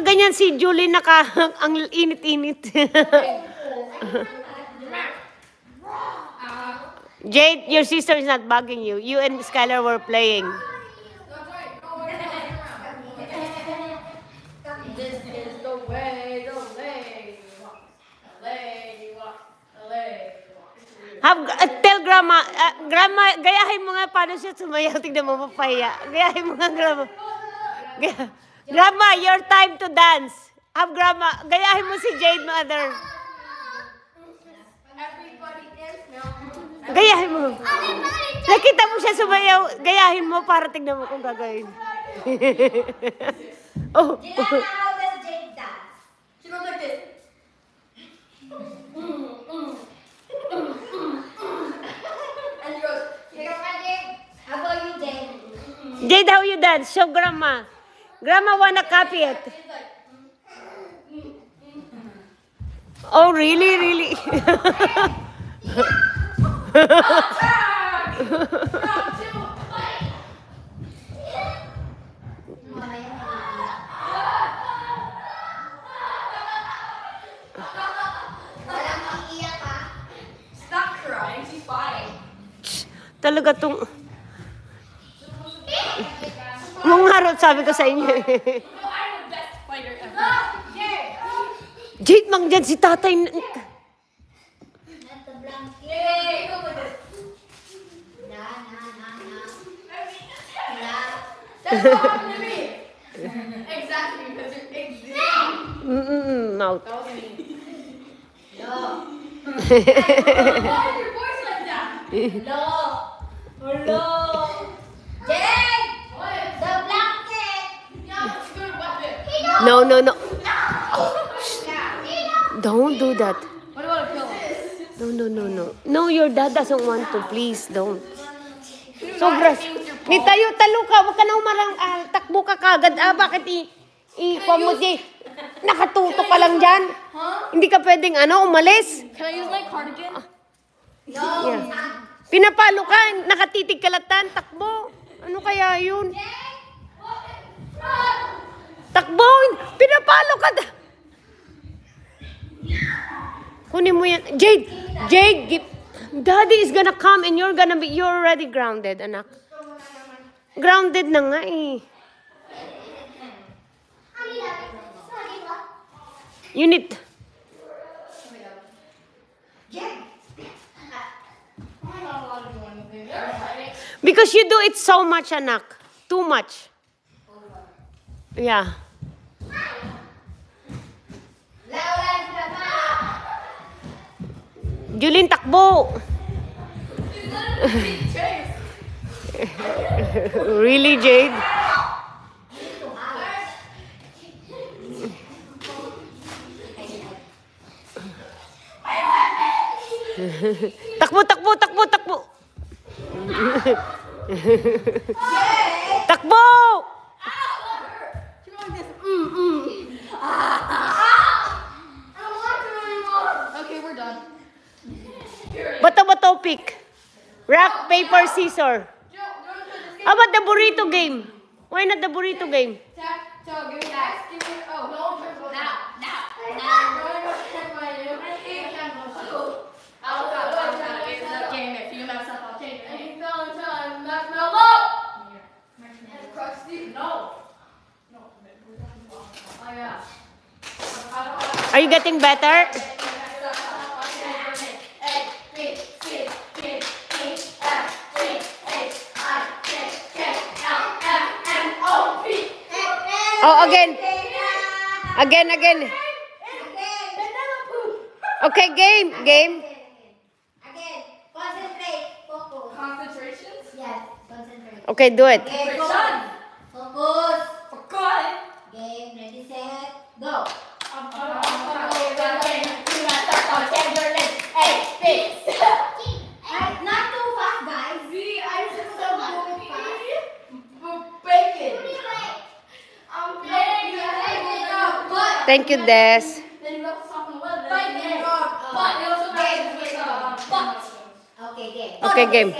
nakaganyan si Julie, naka, ang init-init. Jade, your sister is not bugging you. You and Skylar were playing. Have, uh, tell grandma, uh, grandma, gayahin mo nga paano siya sumayaw. Tignan mo, mapahiya. Gayahin mo nga, grandma. Gaya- grandma, your time to dance. Have grandma, gayahin mo si Jade, mother. Gayahin mo. Nakita mo siya sumayaw, gayahin mo para tignan mo kung gagawin. oh. Jade? Jade, how you dance? Show grandma. Grandma wanna copy it. Oh, really, really? Talaga tong... Mong harot, sabi ko sa inyo. eh. No. Jade, mang dyan si tatay. Na, exactly, because you're exactly. Mm-mm, mouth. That wasn't me. No. Why is your voice like that? Hello. Hello. Jade! What? The blanket! Yeah, it's a good weapon. No, no, no. Yeah. Don't do that. What about a pillow? No, no, no, no. No, your dad doesn't want to. Please, don't. Sobra. Ni tayo, talo ka. Huwag ka na umarang. Ah, takbo ka kagad. Ah, bakit i... i mo si... Nakatuto ka lang dyan. Huh? Hindi ka pwedeng ano, umalis. Can I use my cardigan? No. Yeah. Pinapalo ka, nakatitig kalatan, takbo. Ano kaya yun? Takbo! Pinapalo ka! da- Kunin mo yan. Jade! Jade! gi- Daddy is gonna come and you're gonna be, you're already grounded, anak. Grounded na nga eh. You need, because you do it so much, anak. Too much. Yeah. Julin, takbo! really, Jade? takbo, takbo, takbo, takbo! takbo! She went like this. Mm, mm. I don't want to anymore. Okay, we're done. Bato, bato, pick. Rock, paper, scissor. Joe, do you want to play this game? How about the burrito game? Why not the burrito game? Tap, so give me Oh, again. Again, again. Okay, game, game. Again. Concentrate. Focus. Concentrations? Yes. Concentrate. Okay, do it. Thank you, Des. Okay, game. Okay, game.